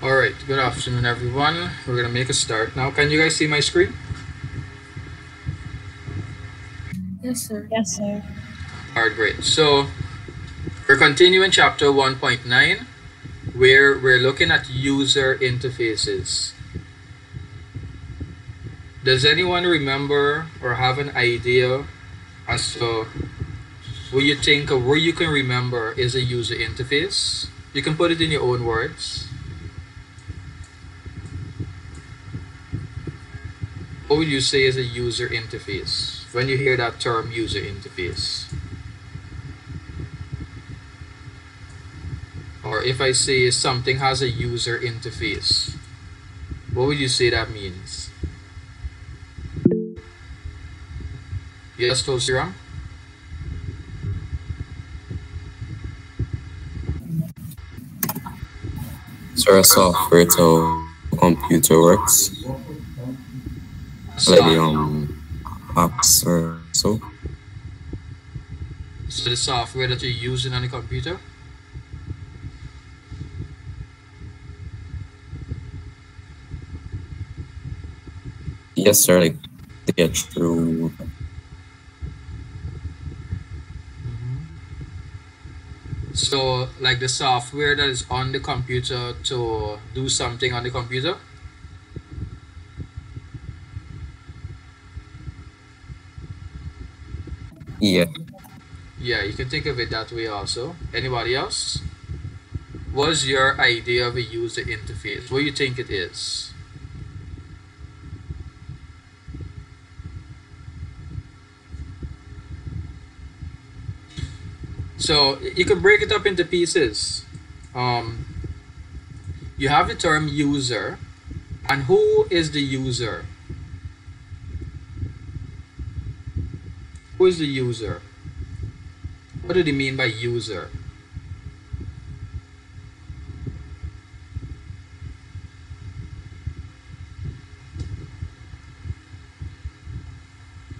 All right, good afternoon, everyone. We're gonna make a start now. Can you guys see my screen? Yes, sir. Yes, sir. All right, great. So we're continuing chapter 1.9, where we're looking at user interfaces. Does anyone remember or have an idea as to what you think or what you can remember is a user interface? You can put it in your own words. What would you say is a user interface when you hear that term user interface? Or if I say something has a user interface, what would you say that means? Yes, Tosiram? Of software to computer works. Like the um apps or so. So the software that you're using on the computer? Yes, sir. Like to get through. So like the software that is on the computer to do something on the computer? Yeah. Yeah, you can think of it that way also. Anybody else? What's your idea of a user interface? What do you think it is? So you can break it up into pieces. Um, you have the term user, and who is the user? Who is the user? What do they mean by user?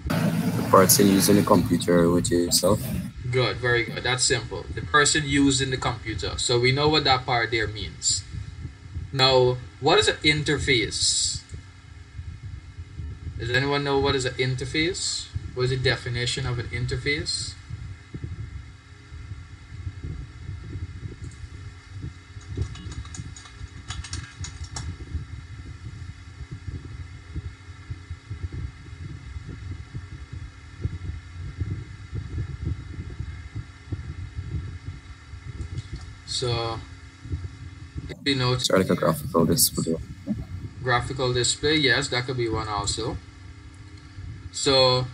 The person using the computer, which is yourself. Good, very good. That's simple. The person using the computer. So we know what that part there means. Now, what is an interface? Does anyone know what is an interface? Is the definition of an interface? So, you know like a graphical display. graphical display yes that could be one also so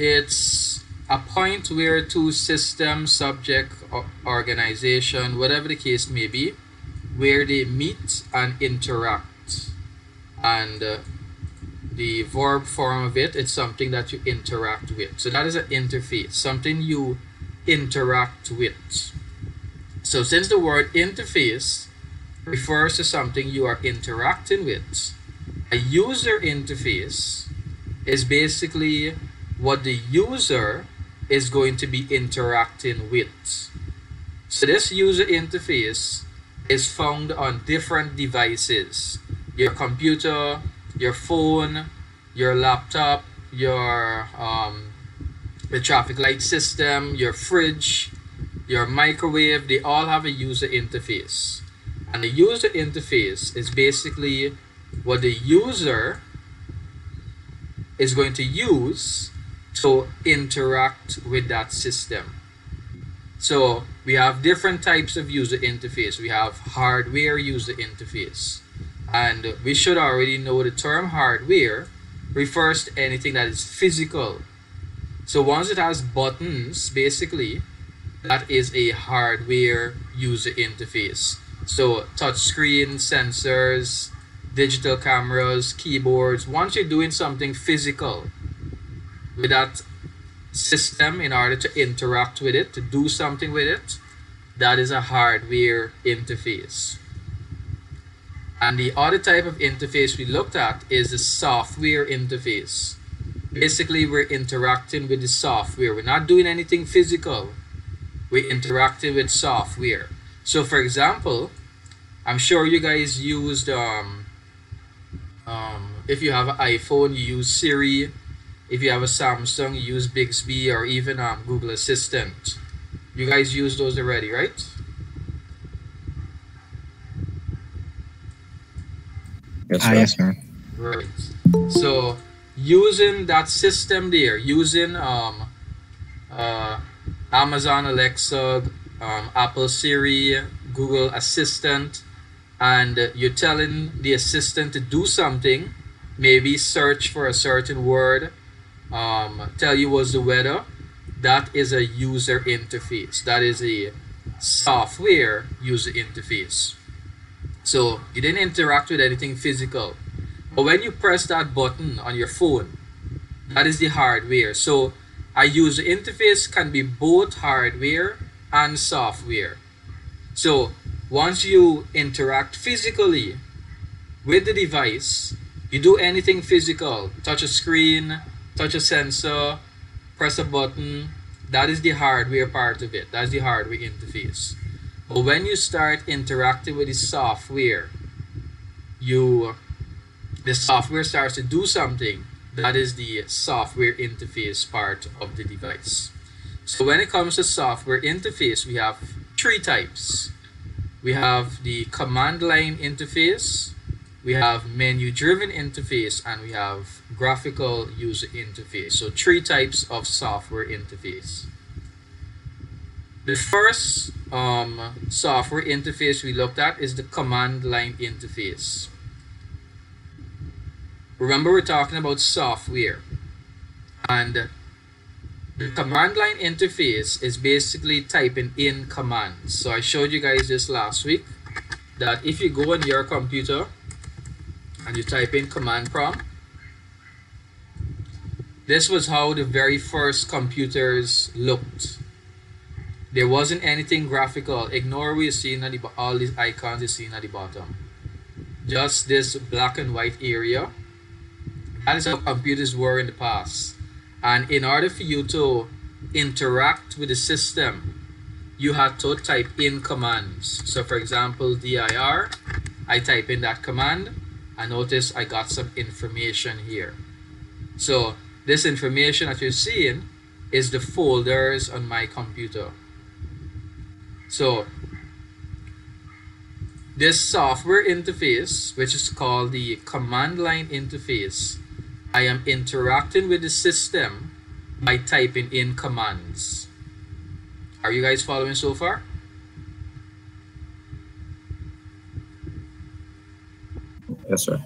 it's a point where two system subject organization whatever the case may be where they meet and interact and uh, the verb form of it it's something that you interact with so that is an interface something you interact with so since the word interface refers to something you are interacting with. A user interface is basically what the user is going to be interacting with. So this user interface is found on different devices. Your computer, your phone, your laptop, your um, the traffic light system, your fridge, your microwave, they all have a user interface. And the user interface is basically what the user is going to use to interact with that system. So we have different types of user interface. We have hardware user interface. And we should already know the term hardware refers to anything that is physical. So once it has buttons, basically, that is a hardware user interface. So touch screen, sensors, digital cameras, keyboards. Once you're doing something physical with that system in order to interact with it, to do something with it, that is a hardware interface. And the other type of interface we looked at is the software interface. Basically, we're interacting with the software. We're not doing anything physical. We're interacting with software. So, for example, I'm sure you guys used um, um, if you have an iPhone, you use Siri. If you have a Samsung, you use Bixby or even um, Google Assistant. You guys use those already, right? Yes, Ah, sir. yes, sir. Right. So using that system there, using um, uh, Amazon Alexa, um, Apple Siri, Google Assistant, and you're telling the assistant to do something, maybe search for a certain word, um, tell you what's the weather. That is a user interface. That is a software user interface. So you didn't interact with anything physical. But when you press that button on your phone, that is the hardware. So a user interface can be both hardware and software. So once you interact physically with the device, you do anything physical, touch a screen, touch a sensor, press a button, that is the hardware part of it. That's the hardware interface. But when you start interacting with the software, you the software starts to do something. That is the software interface part of the device. So when it comes to software interface, we have three types. We have the command line interface, we have menu driven interface, and we have graphical user interface. So three types of software interface. The first um, software interface we looked at is the command line interface. Remember, we're talking about software, and the command line interface is basically typing in commands. So I showed you guys this last week that if you go on your computer and you type in command prompt, this was how the very first computers looked. There wasn't anything graphical. Ignore what you're seeing at the all these icons you're seeing at the bottom. Just this black and white area. That is how computers were in the past. And in order for you to interact with the system, you had to type in commands. So for example, dir, I type in that command, and notice I got some information here. So this information that you're seeing is the folders on my computer. So this software interface, which is called the command line interface, I am interacting with the system by typing in commands. Are you guys following so far? Yes, sir.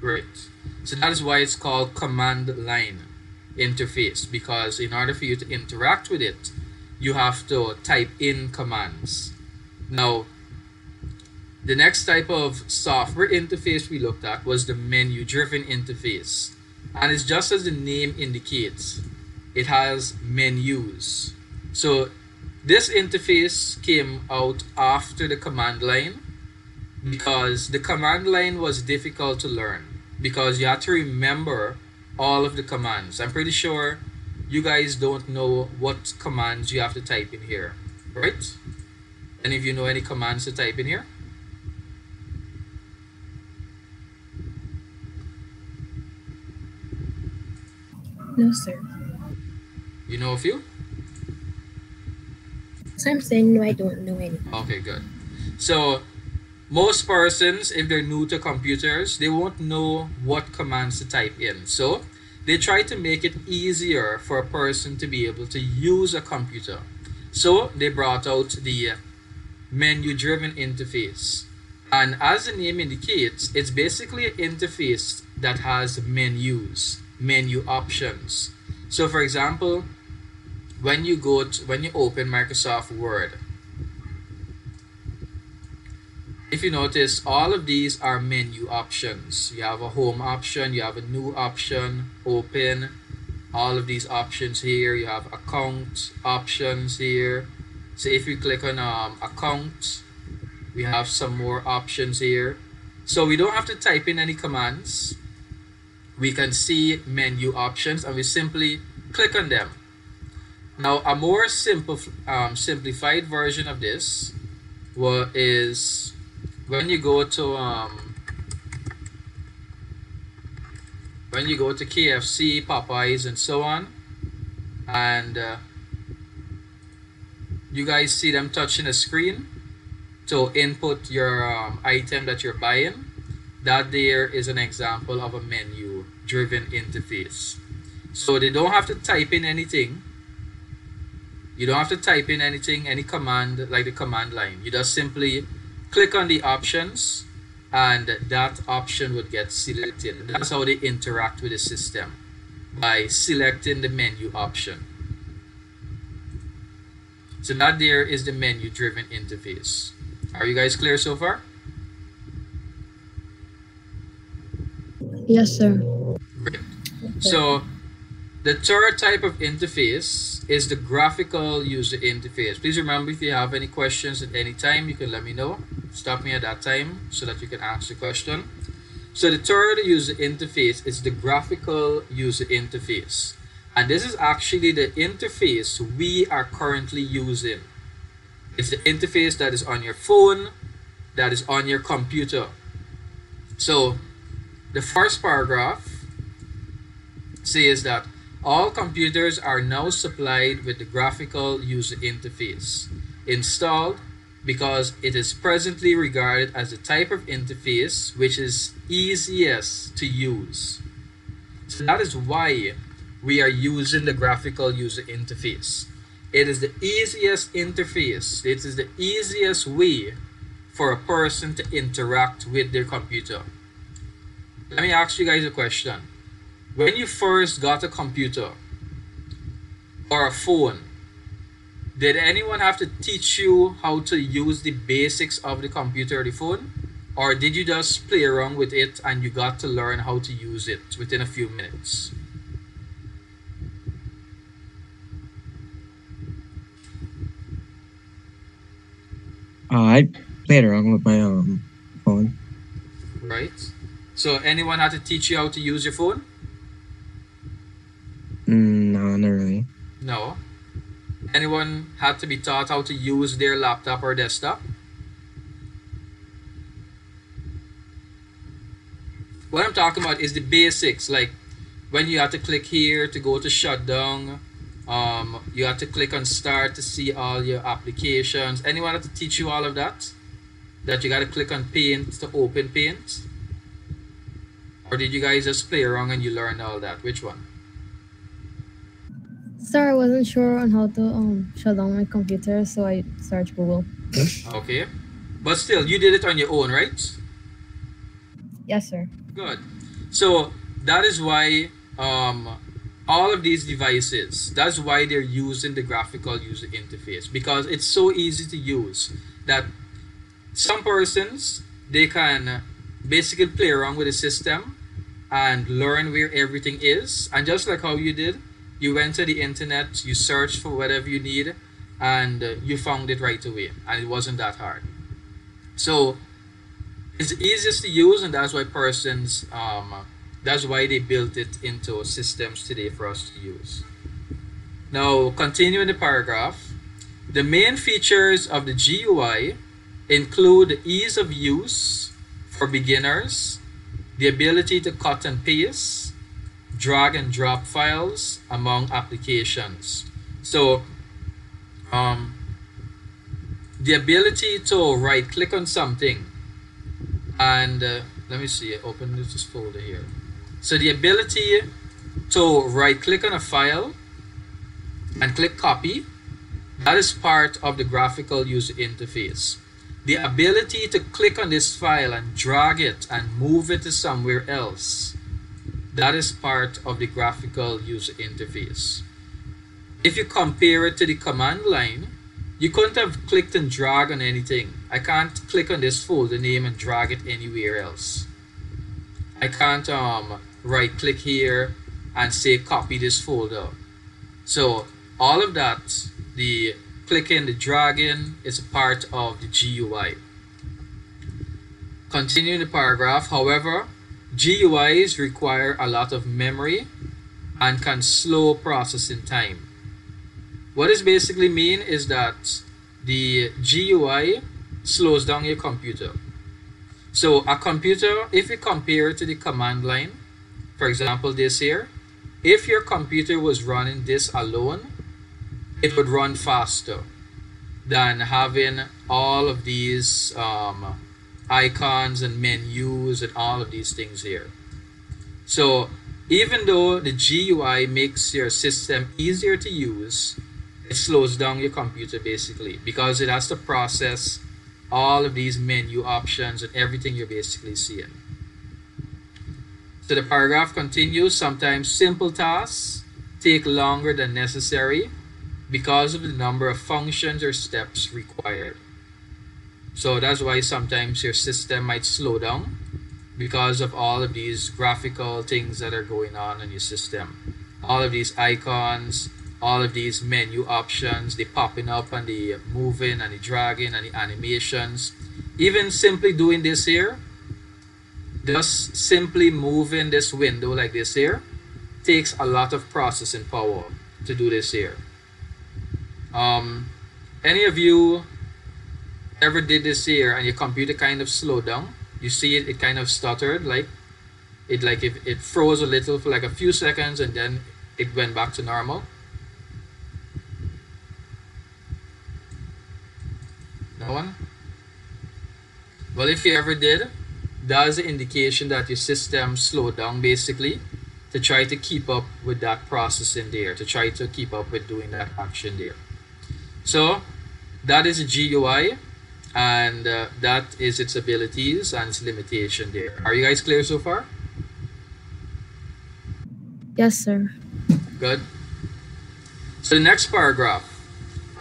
Great. So that is why it's called command line interface because in order for you to interact with it, you have to type in commands. Now, the next type of software interface we looked at was the menu driven interface. And it's just as the name indicates, it has menus. So this interface came out after the command line because the command line was difficult to learn because you had to remember all of the commands. I'm pretty sure you guys don't know what commands you have to type in here, right? Any of you know any commands to type in here? No, sir. You know a few? So I'm saying no, I don't know any. Okay, good. So most persons, if they're new to computers, they won't know what commands to type in. So they try to make it easier for a person to be able to use a computer. So they brought out the menu driven interface. And as the name indicates, it's basically an interface that has menus, menu options. So for example, when you go to, when you open Microsoft Word, if you notice, all of these are menu options. You have a home option, you have a new option, open, all of these options here. You have account options here. So if you click on um, account, we have some more options here. So we don't have to type in any commands. We can see menu options and we simply click on them. Now a more simple, um, simplified version of this wa- is when you go to um, when you go to KFC, Popeyes, and so on, and uh, you guys see them touching the screen to input your um, item that you're buying, that there is an example of a menu driven interface. So they don't have to type in anything. You don't have to type in anything, any command like the command line. You just simply click on the options and that option would get selected. That's how they interact with the system by selecting the menu option. So that there is the menu driven interface. Are you guys clear so far? Yes, sir. Great. So the third type of interface is the graphical user interface. Please remember if you have any questions at any time, you can let me know. Stop me at that time so that you can ask the question. So the third user interface is the graphical user interface. And this is actually the interface we are currently using. It's the interface that is on your phone, that is on your computer. So the first paragraph says that all computers are now supplied with the graphical user interface installed because it is presently regarded as the type of interface which is easiest to use. So that is why we are using the graphical user interface. It is the easiest interface, it is the easiest way for a person to interact with their computer. Let me ask you guys a question. When you first got a computer or a phone, did anyone have to teach you how to use the basics of the computer or the phone? Or did you just play around with it and you got to learn how to use it within a few minutes? Uh, I played around with my um phone. Right? So anyone had to teach you how to use your phone? Mm, no, not really. No. Anyone had to be taught how to use their laptop or desktop? What I'm talking about is the basics, like when you have to click here to go to shutdown, um, you have to click on start to see all your applications. Anyone have to teach you all of that? That you got to click on paint to open paint? Or did you guys just play around and you learned all that? Which one? Sir, I wasn't sure on how to um shut down my computer, so I searched Google. Okay. But still, you did it on your own, right? Yes, sir. Good. So that is why um, all of these devices, that's why they're using the graphical user interface because it's so easy to use that some persons they can basically play around with the system and learn where everything is. And just like how you did, you went to the internet, you searched for whatever you need, and uh, you found it right away. And it wasn't that hard. So it's easiest to use, and that's why persons, um, that's why they built it into systems today for us to use. Now, continuing the paragraph, the main features of the GUI include ease of use for beginners, the ability to cut and paste, drag and drop files among applications. So, um, the ability to right click on something and uh, let me see, open this folder here. So, the ability to right click on a file and click copy, that is part of the graphical user interface. The ability to click on this file and drag it and move it to somewhere else that is part of the graphical user interface. If you compare it to the command line, you couldn't have clicked and dragged on anything. I can't click on this folder name and drag it anywhere else. I can't um, right click here and say copy this folder. So all of that, the clicking, the dragging is a part of the GUI. Continuing the paragraph, however, GUIs require a lot of memory and can slow processing time. What this basically mean is that the GUI slows down your computer. So a computer, if you compare it to the command line, for example, this here, if your computer was running this alone, it would run faster than having all of these um, icons and menus and all of these things here. So even though the GUI makes your system easier to use, it slows down your computer basically because it has to process all of these menu options and everything you're basically seeing. So the paragraph continues, sometimes simple tasks take longer than necessary because of the number of functions or steps required. So that's why sometimes your system might slow down because of all of these graphical things that are going on in your system. All of these icons, all of these menu options, the popping up and the moving and the dragging and the animations. Even simply doing this here, just simply moving this window like this here, takes a lot of processing power to do this here. Um, any of you ever did this here and your computer kind of slowed down? You see it, it kind of stuttered, like it like if it froze a little for like a few seconds and then it went back to normal. No one? Well, if you ever did, that's an indication that your system slowed down basically to try to keep up with that process in there, to try to keep up with doing that action there. So that is a GUI and uh, that is its abilities and its limitation there. Are you guys clear so far? Yes, sir. Good. So the next paragraph.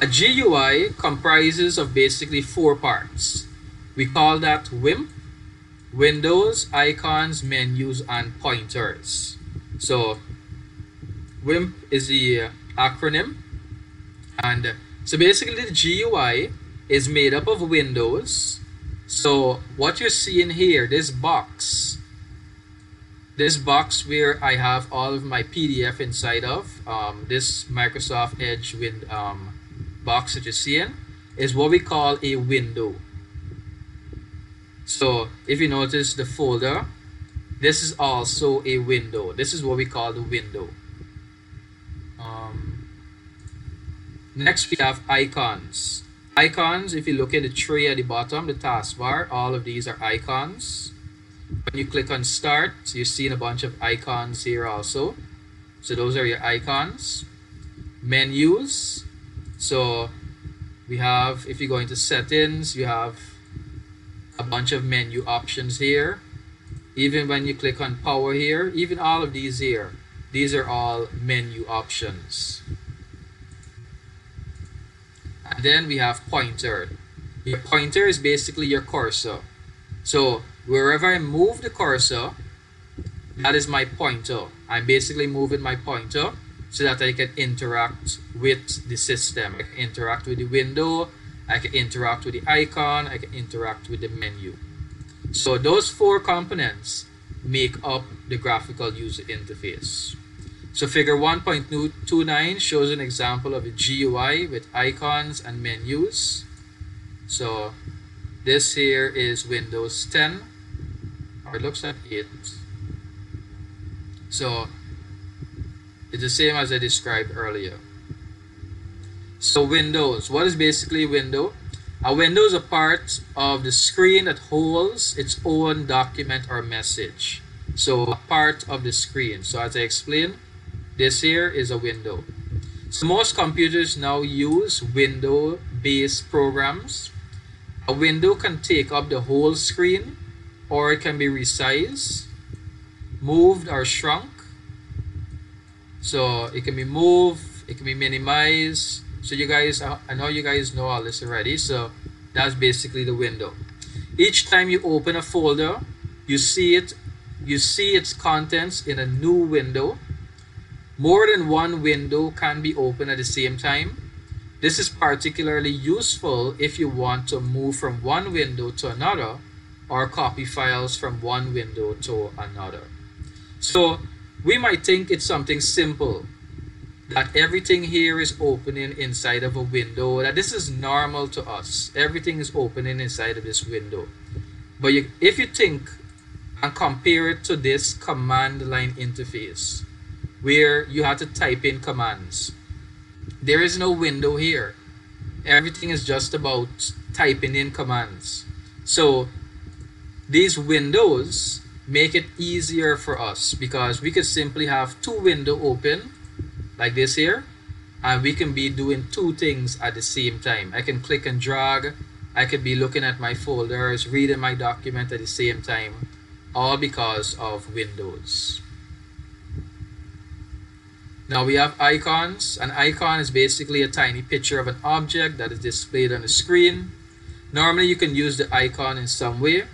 A GUI comprises of basically four parts. We call that WIMP, windows, icons, menus, and pointers. So WIMP is the acronym. And so basically the GUI is made up of windows. So what you're seeing here, this box, this box where I have all of my PDF inside of, um, this Microsoft Edge win, um, box that you're seeing, is what we call a window. So if you notice the folder, this is also a window. This is what we call the window. Um, next we have icons. Icons, if you look at the tray at the bottom, the taskbar, all of these are icons. When you click on start, you're seeing a bunch of icons here also. So those are your icons. Menus. So we have, if you go into settings, you have a bunch of menu options here. Even when you click on power here, even all of these here, these are all menu options. Then we have pointer. Your pointer is basically your cursor. So wherever I move the cursor, that is my pointer. I'm basically moving my pointer so that I can interact with the system. I can interact with the window, I can interact with the icon, I can interact with the menu. So those four components make up the graphical user interface. So figure 1.29 shows an example of a GUI with icons and menus. So this here is Windows 10, or it looks like 8. So it's the same as I described earlier. So Windows, what is basically window? A window is a part of the screen that holds its own document or message. So a part of the screen. So as I explained, this here is a window. So most computers now use window-based programs. A window can take up the whole screen or it can be resized, moved or shrunk. So it can be moved, it can be minimized. So you guys, I know you guys know all this already. So that's basically the window. Each time you open a folder, you see it, you see its contents in a new window. More than one window can be open at the same time. This is particularly useful if you want to move from one window to another or copy files from one window to another. So we might think it's something simple that everything here is opening inside of a window that this is normal to us everything is opening inside of this window But you, if you think and compare it to this command line interface, where you have to type in commands, there is no window here. Everything is just about typing in commands. So these windows make it easier for us because we could simply have two window open like this here and we can be doing two things at the same time. I can click and drag. I could be looking at my folders, reading my document at the same time, all because of Windows. Now we have icons. An icon is basically a tiny picture of an object that is displayed on the screen. Normally you can use the icon in some way.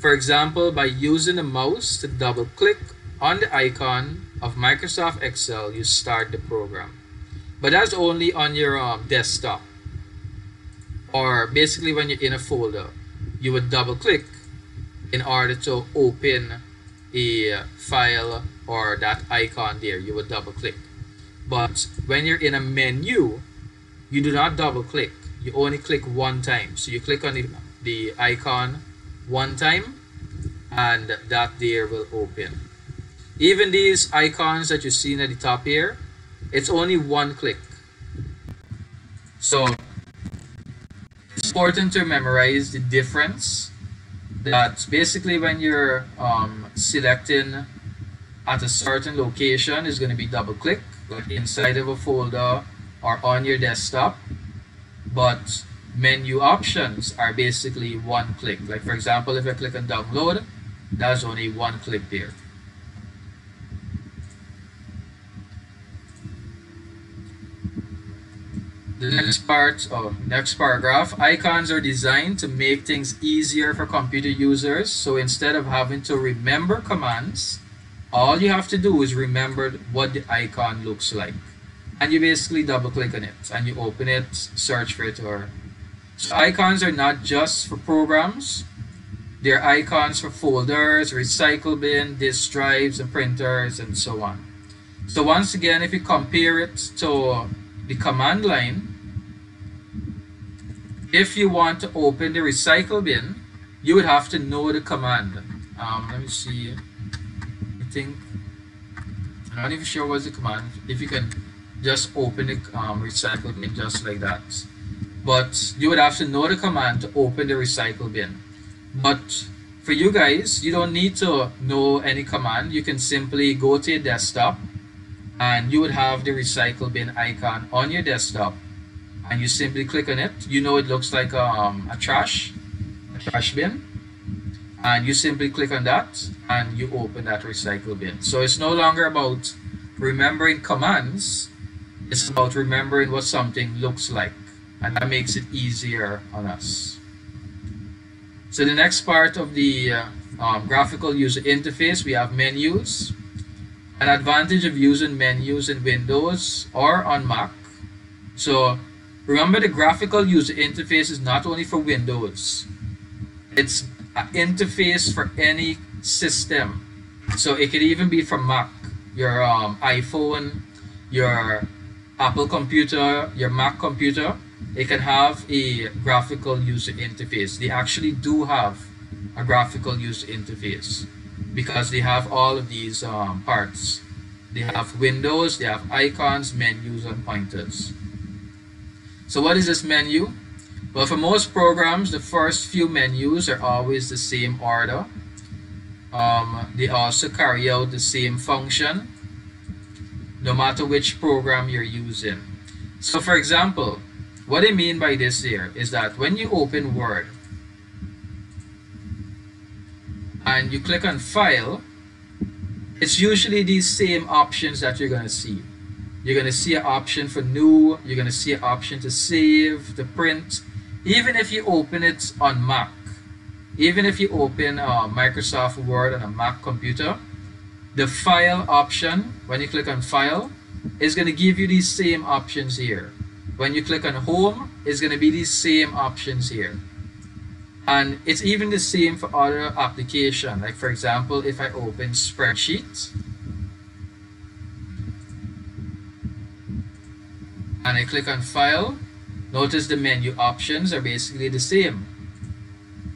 For example, by using the mouse to double click on the icon of Microsoft Excel, you start the program. But that's only on your um, desktop. Or basically when you're in a folder, you would double click in order to open a file or that icon there. You would double click. But when you're in a menu, you do not double click. You only click one time. So you click on the, the icon one time and that there will open. Even these icons that you're seeing at the top here, it's only one click. So it's important to memorize the difference that basically when you're um, selecting at a certain location is going to be double click inside of a folder or on your desktop but menu options are basically one click. Like for example if I click on download that's only one click there. The next part or next paragraph icons are designed to make things easier for computer users. So instead of having to remember commands all you have to do is remember what the icon looks like. And you basically double click on it and you open it search for it or so icons are not just for programs. They're icons for folders recycle bin disk drives and printers and so on. So once again if you compare it to the command line if you want to open the recycle bin you would have to know the command. Um, let me see think I'm not even sure what's the command. If you can just open the um, recycle bin just like that. But you would have to know the command to open the recycle bin. But for you guys you don't need to know any command. You can simply go to your desktop and you would have the recycle bin icon on your desktop. And you simply click on it. You know it looks like um, a trash a trash bin and you simply click on that and you open that recycle bin. So it's no longer about remembering commands, it's about remembering what something looks like and that makes it easier on us. So the next part of the uh, um, graphical user interface, we have menus. An advantage of using menus in Windows or on Mac. So remember the graphical user interface is not only for Windows. It's interface for any system. So it could even be for Mac, your um, iPhone, your Apple computer, your Mac computer. It can have a graphical user interface. They actually do have a graphical user interface because they have all of these um, parts. They have windows, they have icons, menus, and pointers. So what is this menu? Well, for most programs, the first few menus are always the same order. Um, they also carry out the same function, no matter which program you're using. So for example, what I mean by this here is that when you open Word and you click on File, it's usually these same options that you're going to see. You're going to see an option for new, you're going to see an option to save, to print, even if you open it on Mac, even if you open uh, Microsoft Word on a Mac computer, the file option, when you click on file, is going to give you these same options here. When you click on home, it's going to be these same options here. And it's even the same for other application. Like for example, if I open spreadsheet, and I click on file, Notice the menu options are basically the same.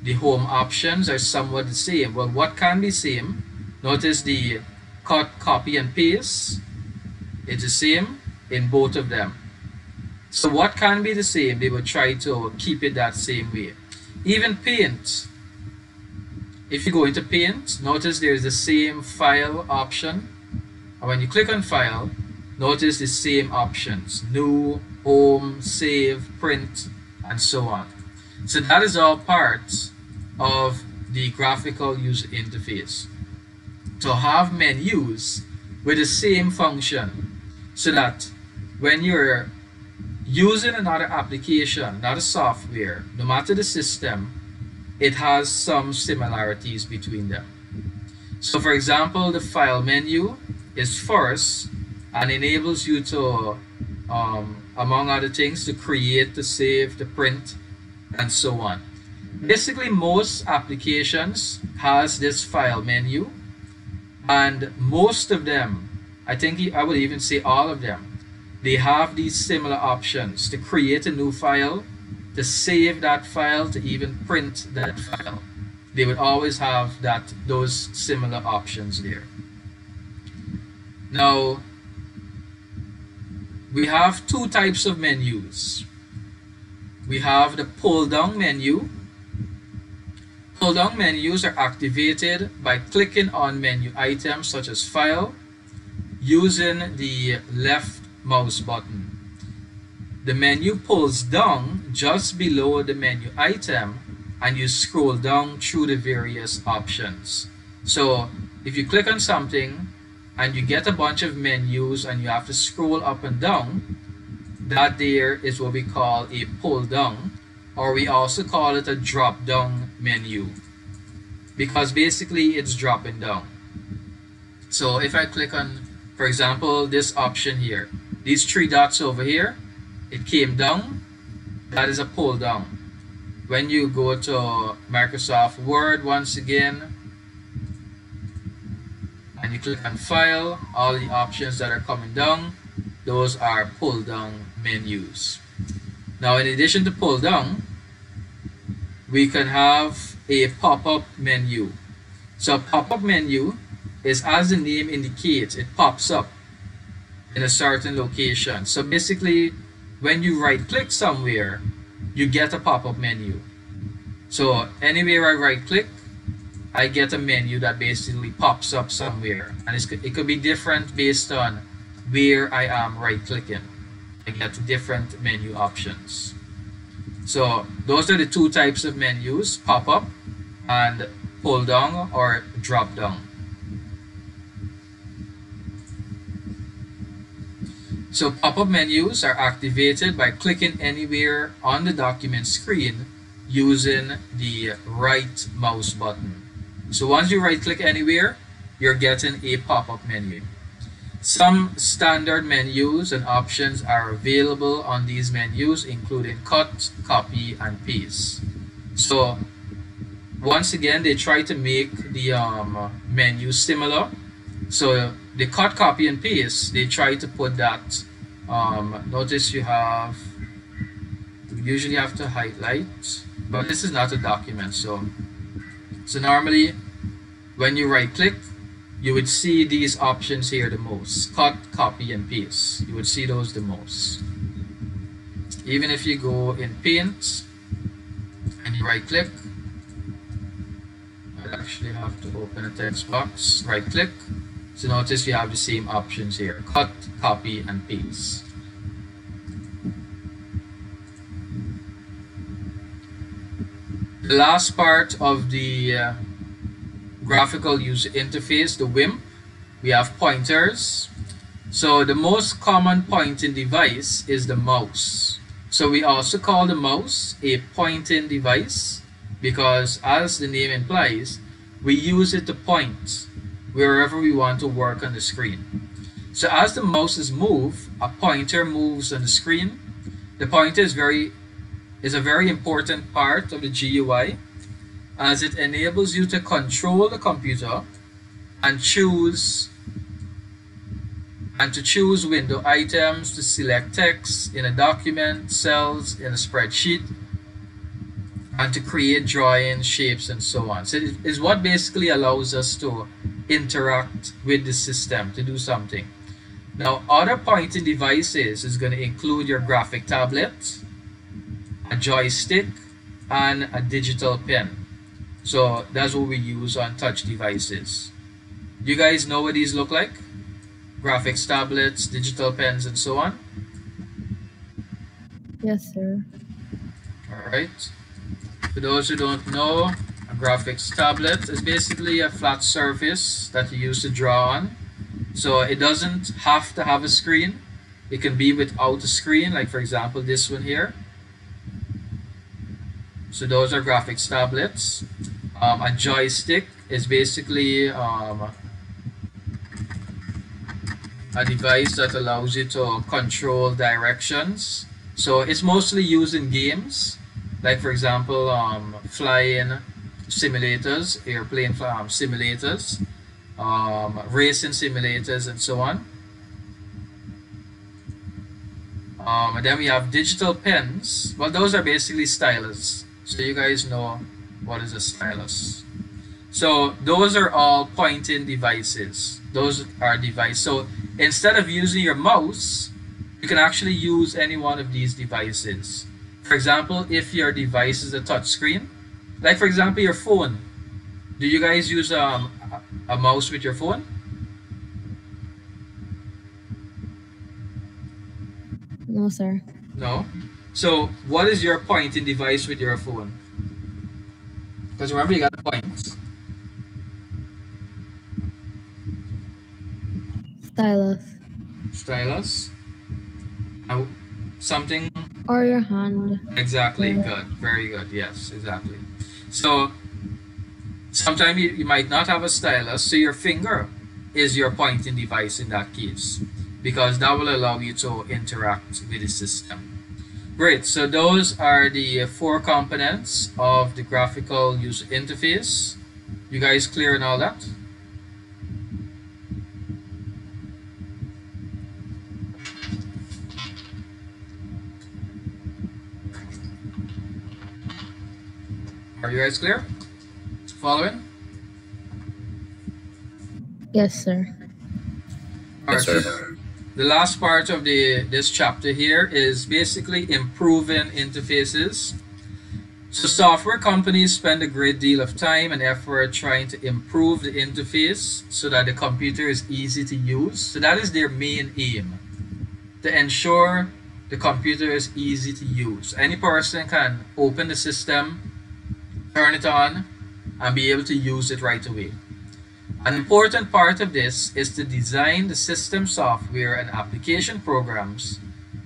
the home options are somewhat the same. Well, what can be same? Notice the cut, copy, and paste. It's the same in both of them. So what can be the same? They will try to keep it that same way. Even paint. If you go into paint, notice there's the same file option. And when you click on file, notice the same options. New, home, save, print, and so on. So that is all part of the graphical user interface. To have menus with the same function so that when you're using another application, another software, no matter the system, it has some similarities between them. So for example, the file menu is first and enables you to, um, among other things, to create, to save, to print, and so on. Basically, most applications has this file menu and most of them, I think I would even say all of them, they have these similar options to create a new file, to save that file, to even print that file. They would always have that those similar options there. Now, we have two types of menus. We have the pull down menu. Pull down menus are activated by clicking on menu items such as file using the left mouse button. The menu pulls down just below the menu item and you scroll down through the various options. So if you click on something and you get a bunch of menus and you have to scroll up and down, that there is what we call a pull down or we also call it a drop down menu because basically it's dropping down. So if I click on, for example, this option here, these three dots over here, it came down. That is a pull down. When you go to Microsoft Word once again, and you click on File, all the options that are coming down, those are pull down menus. Now, in addition to pull down, we can have a pop-up menu. So pop-up menu is as the name indicates, it pops up in a certain location. So basically, when you right click somewhere, you get a pop-up menu. So anywhere I right click, I get a menu that basically pops up somewhere. And it could be different based on where I am right clicking. I get different menu options. So those are the two types of menus, pop-up and pull down or drop down. So pop-up menus are activated by clicking anywhere on the document screen using the right mouse button. So once you right click anywhere, you're getting a pop-up menu. Some standard menus and options are available on these menus including cut, copy, and paste. So once again, they try to make the um, menu similar. So the cut, copy, and paste, they try to put that um, notice you have you usually have to highlight but this is not a document so so normally when you right click you would see these options here the most. Cut copy and paste. You would see those the most. Even if you go in paint and you right click I actually have to open a text box right click so notice we have the same options here, cut, copy, and paste. Last part of the uh, graphical user interface, the WIMP, we have pointers. So the most common pointing device is the mouse. So we also call the mouse a pointing device because as the name implies, we use it to point wherever we want to work on the screen. So as the mouse is moved, a pointer moves on the screen. The pointer is very is a very important part of the GUI as it enables you to control the computer and choose and to choose window items to select text in a document, cells in a spreadsheet, and to create drawings, shapes, and so on. So it is what basically allows us to interact with the system to do something. Now, other pointing devices is going to include your graphic tablet, a joystick, and a digital pen. So that's what we use on touch devices. You guys know what these look like? Graphics tablets, digital pens, and so on. Yes, sir. All right. For those who don't know, a graphics tablet is basically a flat surface that you use to draw on. So it doesn't have to have a screen. It can be without a screen, like for example this one here. So those are graphics tablets. Um, a joystick is basically um, a device that allows you to control directions. So it's mostly used in games, like for example, um, flying simulators, airplane um, simulators, um, racing simulators, and so on. Um, and then we have digital pens. Well, those are basically stylus. So you guys know what is a stylus. So those are all pointing devices. Those are devices. So instead of using your mouse, you can actually use any one of these devices. For example, if your device is a touch screen, like for example your phone, do you guys use um, a mouse with your phone? No, sir. No. So what is your pointing device with your phone? Because remember you got points. Stylus. Stylus. Now, something Or your hand. exactly Yeah. good. Very good. Yes, exactly. So sometimes you, you might not have a stylus, so your finger is your pointing device in that case. Because that will allow you to interact with the system. Great, so those are the four components of the graphical user interface. You guys clear on all that? Are you guys clear? Following? Yes, sir. Yes, Alright, sir. The last part of the this chapter here is basically improving interfaces. So software companies spend a great deal of time and effort trying to improve the interface so that the computer is easy to use. So that is their main aim. To ensure the computer is easy to use. Any person can open the system, turn it on, and be able to use it right away. An important part of this is to design the system software and application programs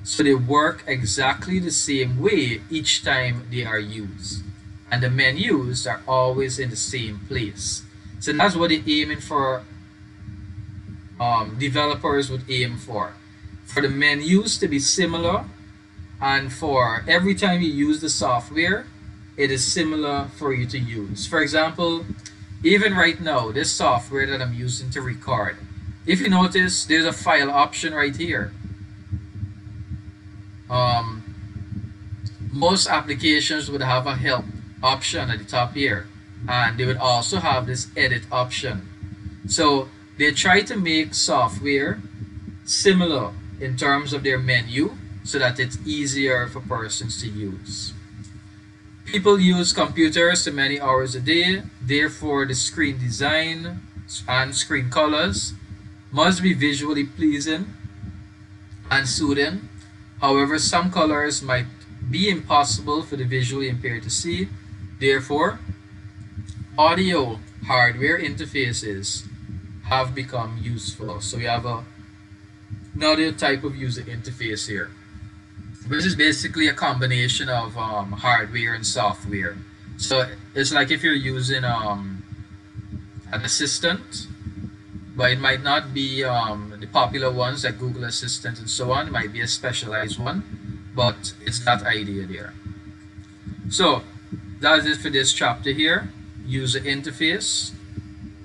so they work exactly the same way each time they are used. And the menus are always in the same place. So that's what they're aiming for, um, developers would aim for. For the menus to be similar and for every time you use the software, it is similar for you to use. For example, even right now, this software that I'm using to record, if you notice, there's a file option right here. Um, most applications would have a help option at the top here, and they would also have this edit option. So they try to make software similar in terms of their menu so that it's easier for persons to use. People use computers to many hours a day, therefore the screen design and screen colors must be visually pleasing and soothing. However, some colors might be impossible for the visually impaired to see. Therefore, audio hardware interfaces have become useful. So we have a, another type of user interface here. This is basically a combination of um, hardware and software. So it's like if you're using um, an assistant, but it might not be um, the popular ones like Google Assistant and so on. It might be a specialized one, but it's that idea there. So that's it for this chapter here. User interface.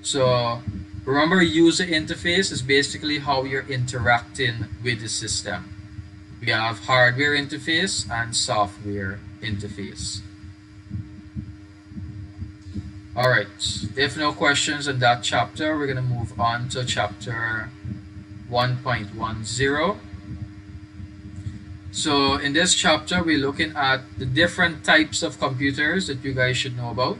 So remember, user interface is basically how you're interacting with the system. We have hardware interface and software interface. All right. If no questions on that chapter, we're going to move on to chapter 1.10. So in this chapter, we're looking at the different types of computers that you guys should know about.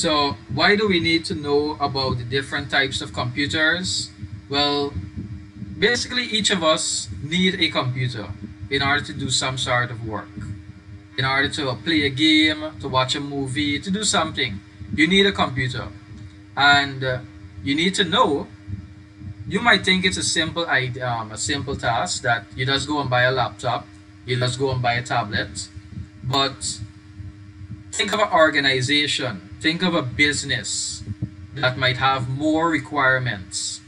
So why do we need to know about the different types of computers? Well, basically each of us need a computer in order to do some sort of work. In order to play a game, to watch a movie, to do something, you need a computer. And uh, you need to know you might think it's a simple um, a simple task that you just go and buy a laptop, you just go and buy a tablet, but think of an organization think of a business that might have more requirements.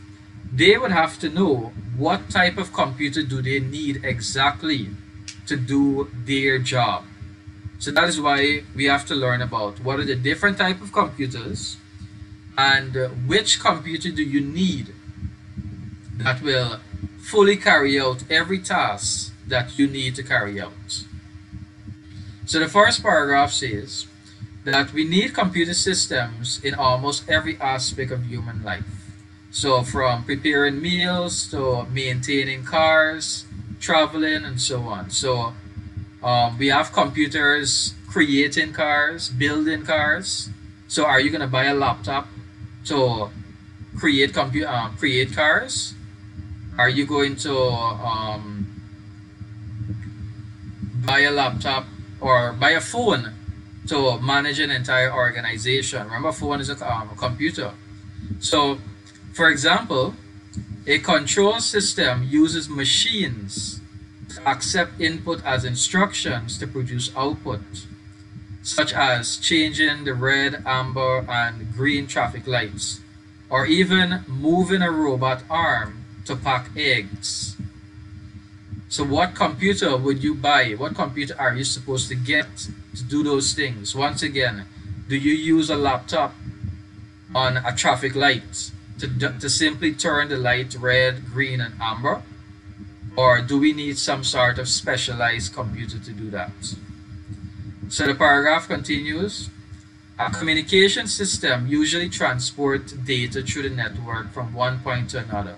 They would have to know what type of computer do they need exactly to do their job. So that is why we have to learn about what are the different type of computers and which computer do you need that will fully carry out every task that you need to carry out. So the first paragraph says, that we need computer systems in almost every aspect of human life. So from preparing meals to maintaining cars, traveling, and so on. So um, we have computers creating cars, building cars. So are you gonna buy a laptop to create computer um, create cars? Are you going to um, buy a laptop or buy a phone to manage an entire organization. Remember, phone is a, um, a computer. So, for example, a control system uses machines to accept input as instructions to produce output, such as changing the red, amber, and green traffic lights, or even moving a robot arm to pack eggs. So what computer would you buy? What computer are you supposed to get to do those things. Once again, do you use a laptop on a traffic light to, to simply turn the light red, green, and amber? Or do we need some sort of specialized computer to do that? So the paragraph continues. A communication system usually transports data through the network from one point to another.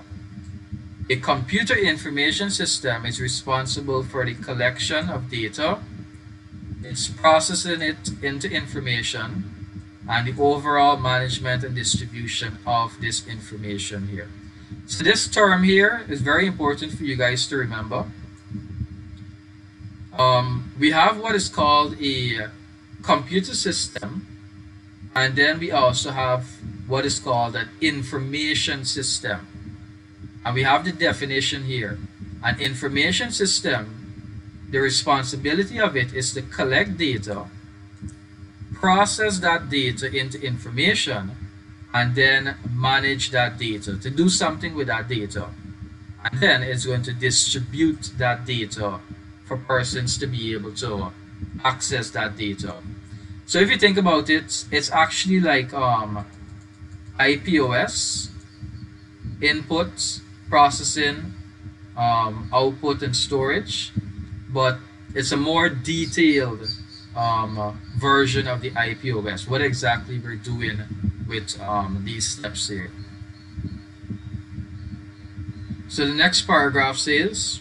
A computer information system is responsible for the collection of data it's processing it into information and the overall management and distribution of this information here. So this term here is very important for you guys to remember. Um, we have what is called a computer system and then we also have what is called an information system. And we have the definition here. An information system the responsibility of it is to collect data, process that data into information, and then manage that data, to do something with that data. And then it's going to distribute that data for persons to be able to access that data. So if you think about it, it's actually like um, IPOS, input, processing, um, output, and storage but it's a more detailed um, version of the IPOS. What exactly we're doing with um, these steps here. So the next paragraph says,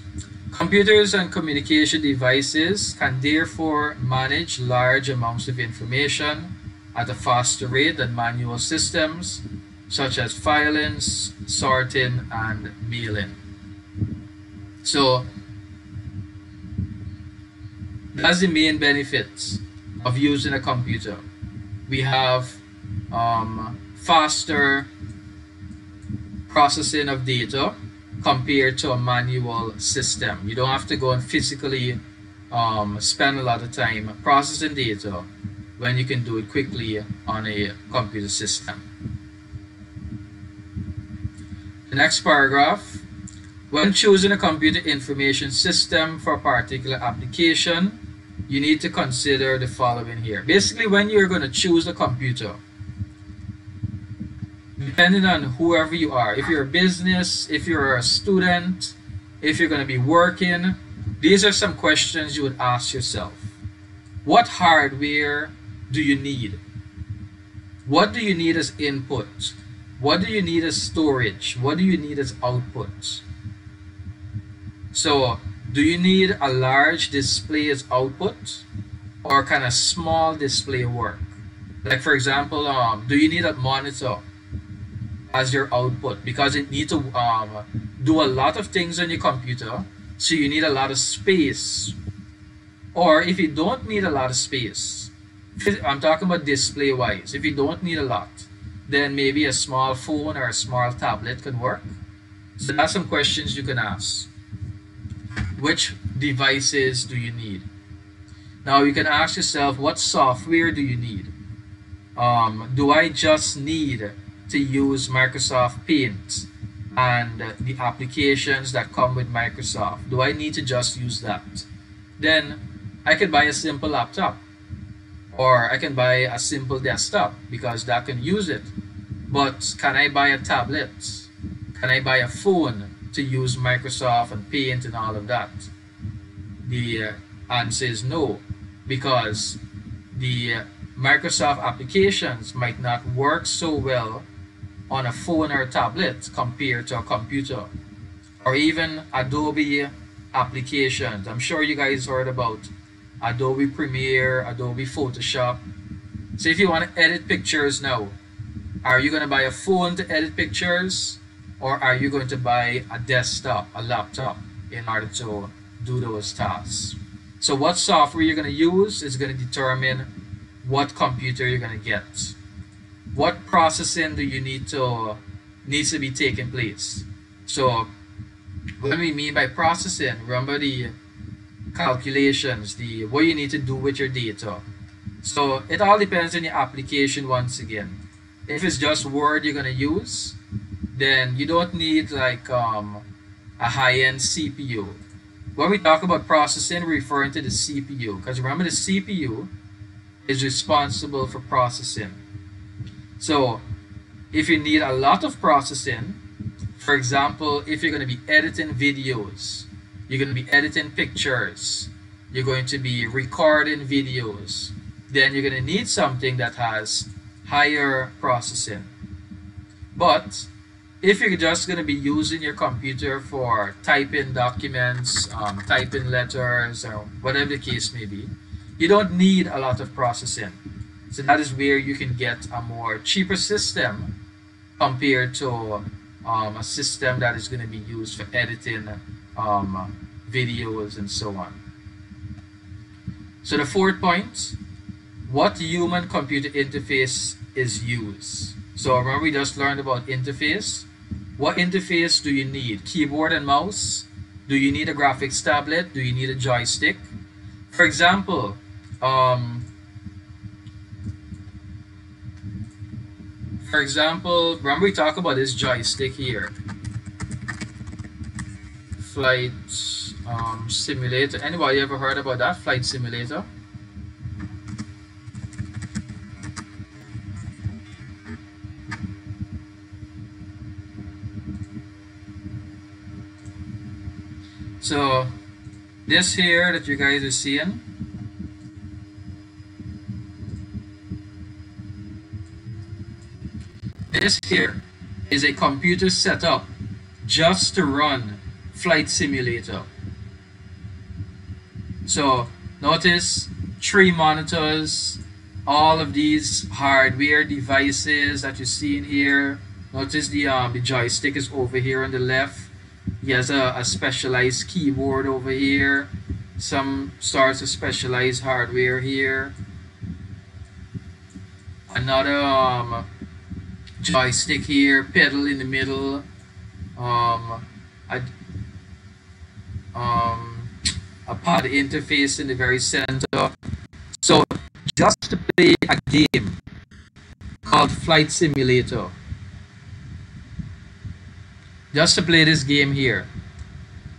computers and communication devices can therefore manage large amounts of information at a faster rate than manual systems such as filing, sorting, and mailing. So that's the main benefits of using a computer. We have um, faster processing of data compared to a manual system. You don't have to go and physically um, spend a lot of time processing data when you can do it quickly on a computer system. The next paragraph, when choosing a computer information system for a particular application, you need to consider the following here. Basically, when you're going to choose a computer, depending on whoever you are. If you're a business, if you're a student, if you're going to be working, these are some questions you would ask yourself. What hardware do you need? What do you need as input? What do you need as storage? What do you need as output? So, do you need a large display as output or can a small display work? Like for example, um, do you need a monitor as your output because it needs to um, do a lot of things on your computer, so you need a lot of space. Or if you don't need a lot of space, I'm talking about display wise. If you don't need a lot, then maybe a small phone or a small tablet can work. So that's some questions you can ask. Which devices do you need? Now you can ask yourself, what software do you need? Um, do I just need to use Microsoft Paint and the applications that come with Microsoft? Do I need to just use that? Then I can buy a simple laptop or I can buy a simple desktop because that can use it. But can I buy a tablet? Can I buy a phone to use Microsoft and Paint and all of that? The uh, answer is no because the uh, Microsoft applications might not work so well on a phone or a tablet compared to a computer or even Adobe applications. I'm sure you guys heard about Adobe Premiere, Adobe Photoshop. So if you want to edit pictures now, are you going to buy a phone to edit pictures or are you going to buy a desktop, a laptop in order to do those tasks? So what software you're going to use is going to determine what computer you're going to get. What processing do you need to needs to be taking place? So what we mean by processing, remember the calculations, the what you need to do with your data. So it all depends on your application once again. If it's just Word you're gonna use, then you don't need like um, a high-end CPU. When we talk about processing, we're referring to the CPU because remember the CPU is responsible for processing. So if you need a lot of processing, for example, if you're going to be editing videos, you're going to be editing pictures, you're going to be recording videos, then you're going to need something that has higher processing. But if you're just going to be using your computer for typing documents, um, typing letters, or whatever the case may be, you don't need a lot of processing. So that is where you can get a more cheaper system compared to um, a system that is going to be used for editing um, videos and so on. So the fourth point, what human computer interface is used? So remember we just learned about interface. What interface do you need? Keyboard and mouse? Do you need a graphics tablet? Do you need a joystick? For example, um, for example, remember we talk about this joystick here. Flight um, simulator. Anybody ever heard about that flight simulator? So this here that you guys are seeing This here is a computer setup just to run Flight Simulator. So notice three monitors, all of these hardware devices that you see in here. Notice the um, the joystick is over here on the left. He has a, a specialized keyboard over here. Some sorts of specialized hardware here. Another um, joystick here, pedal in the middle, um, a, um, a pad interface in the very center. So just to play a game called Flight Simulator. Just to play this game here.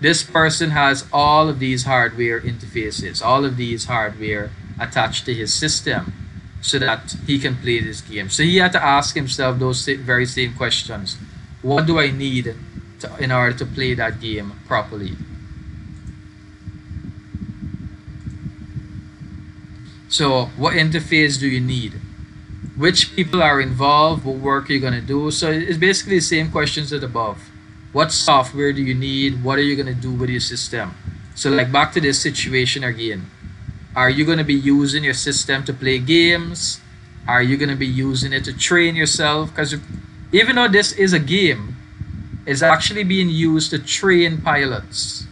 This person has all of these hardware interfaces, all of these hardware attached to his system. so that he can play this game. So he had to ask himself those very same questions. What do I need to, in order to play that game properly? So, what interface do you need? Which people are involved? What work are you going to do? So, it's basically the same questions as above. What software do you need? What are you going to do with your system? So, like back to this situation again. Are you going to be using your system to play games? Are you going to be using it to train yourself? Because even though this is a game, it's actually being used to train pilots.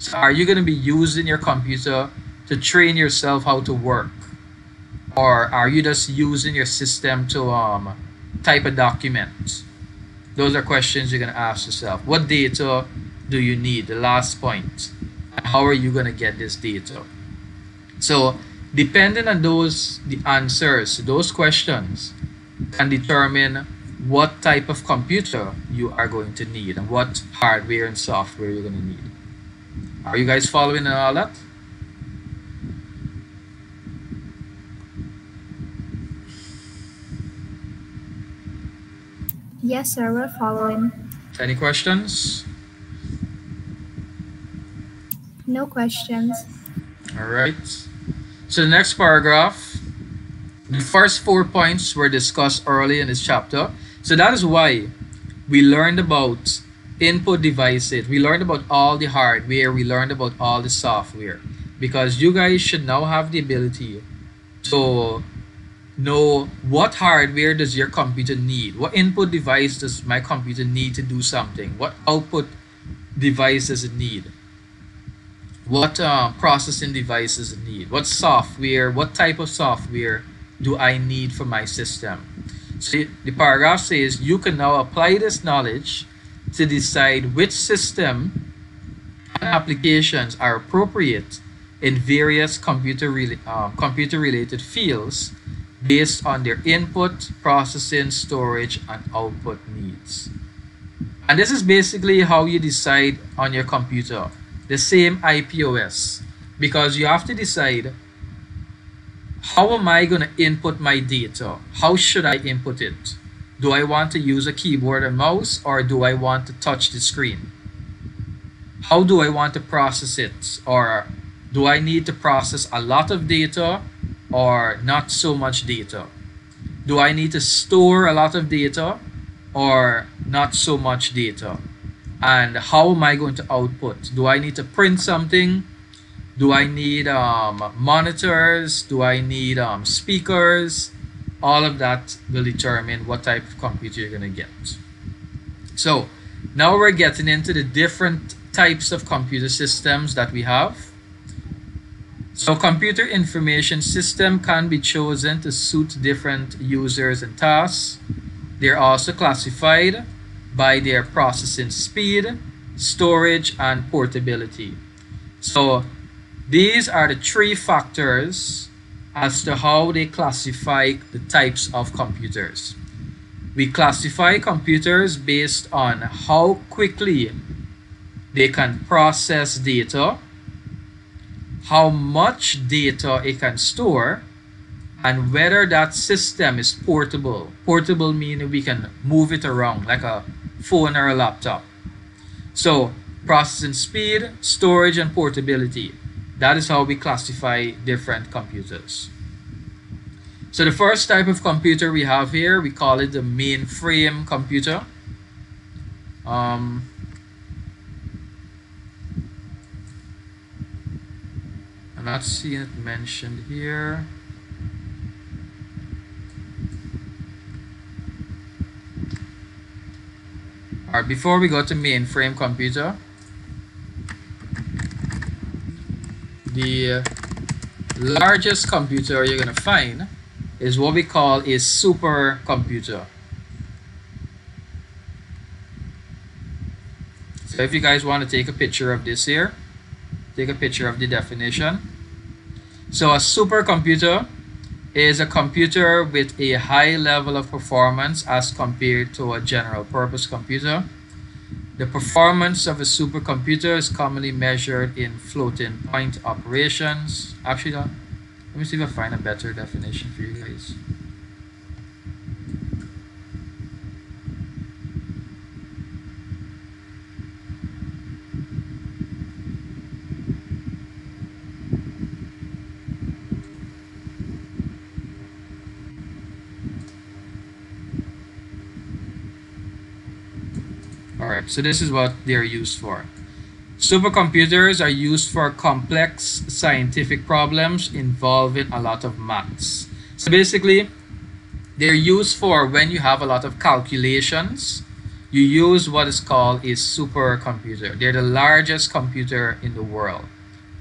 So, are you going to be using your computer to train yourself how to work? Or are you just using your system to um, type a document? Those are questions you're going to ask yourself. What data do you need? The last point. How are you going to get this data? So, depending on those the answers those questions can determine what type of computer you are going to need and what hardware and software you're going to need. Are you guys following all that? Yes, sir, we're following. Any questions? No questions. All right. So the next paragraph, the first four points were discussed early in this chapter. So that is why we learned about input devices. We learned about all the hardware. We learned about all the software because you guys should now have the ability to know what hardware does your computer need? What input device does my computer need to do something? What output device does it need? What uh, processing device does it need? What software what type of software do i need for my system? So the paragraph says you can now apply this knowledge to decide which system and applications are appropriate in various computer uh, computer related fields based on their input, processing, storage, and output needs. And this is basically how you decide on your computer, the same IPOS, because you have to decide how am I going to input my data? How should I input it? Do I want to use a keyboard and mouse or do I want to touch the screen? How do I want to process it? Or do I need to process a lot of data or not so much data? Do I need to store a lot of data or not so much data? And how am I going to output? Do I need to print something? Do I need um, monitors? Do I need um, speakers? All of that will determine what type of computer you're going to get. So now we're getting into the different types of computer systems that we have. So computer information system can be chosen to suit different users and tasks. They're also classified by their processing speed, storage, and portability. So these are the three factors as to how they classify the types of computers. We classify computers based on how quickly they can process data how much data it can store and whether that system is portable. Portable meaning we can move it around like a phone or a laptop. So processing speed, storage, and portability. That is how we classify different computers. So the first type of computer we have here, we call it the mainframe computer. Um, I'm not seeing it mentioned here. Alright, before we go to mainframe computer, the largest computer you're going to find is what we call a supercomputer. So if you guys want to take a picture of this here, take a picture of the definition. So a supercomputer is a computer with a high level of performance as compared to a general purpose computer. The performance of a supercomputer is commonly measured in floating point operations. Actually, let me see if I find a better definition for you guys. So this is what they're used for. Supercomputers are used for complex scientific problems involving a lot of maths. So basically, they're used for when you have a lot of calculations, you use what is called a supercomputer. They're the largest computer in the world.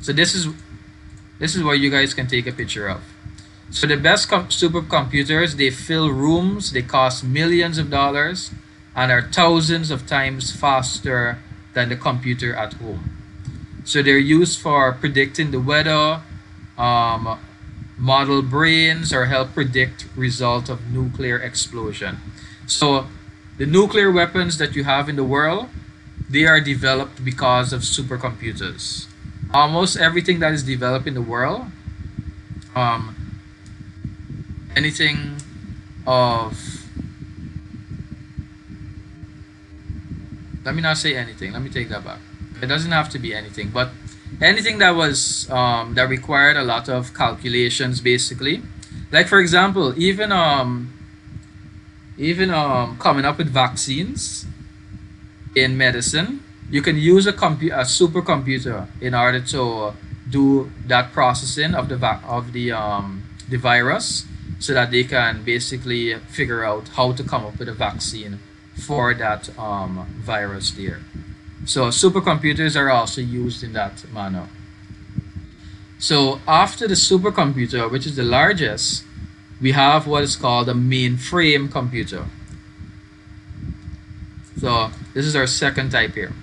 So this is this is what you guys can take a picture of. So the best supercomputers, they fill rooms, they cost millions of dollars and are thousands of times faster than the computer at home. So they're used for predicting the weather, um, model brains, or help predict result of nuclear explosion. So the nuclear weapons that you have in the world, they are developed because of supercomputers. Almost everything that is developed in the world, um, anything of let me not say anything. Let me take that back. It doesn't have to be anything, but anything that was um, that required a lot of calculations, basically. Like for example, even um, even um, coming up with vaccines in medicine, you can use a compu- a supercomputer in order to do that processing of the va- of the um, the virus, so that they can basically figure out how to come up with a vaccine for that um, virus there. So supercomputers are also used in that manner. So after the supercomputer, which is the largest, we have what is called a mainframe computer. So this is our second type here.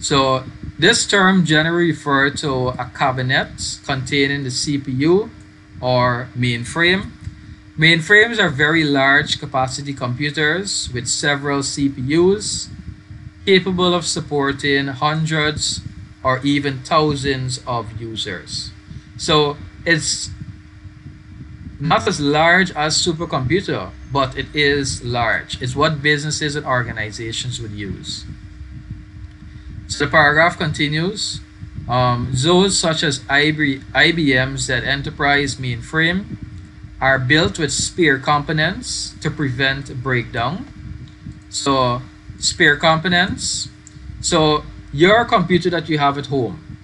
So this term generally refers to a cabinet containing the CPU or mainframe Mainframes are very large capacity computers with several CPUs capable of supporting hundreds or even thousands of users. So it's not as large as supercomputer, but it is large. It's what businesses and organizations would use. So the paragraph continues. Um, those such as IBM zEnterprise mainframe are built with spare components to prevent breakdown. So spare components. So your computer that you have at home